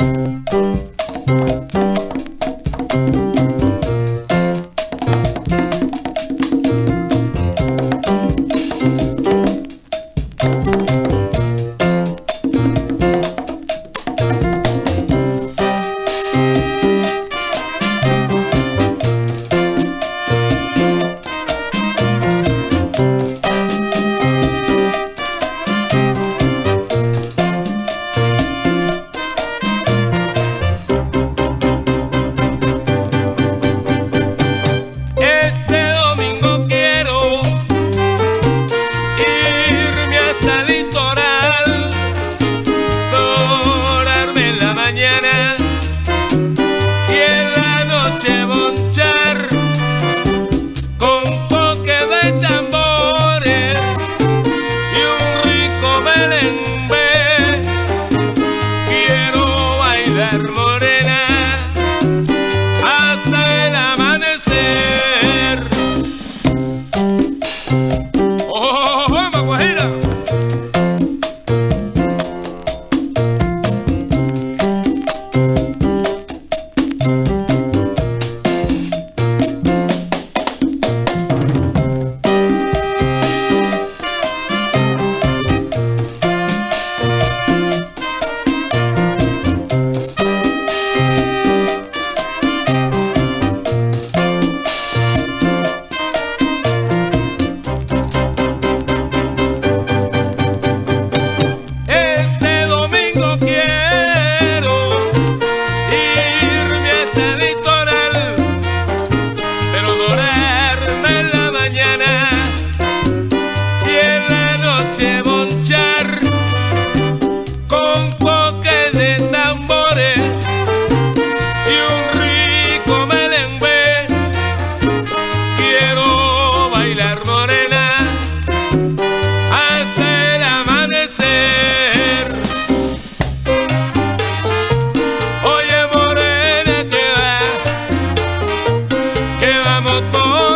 hermoso. मुझको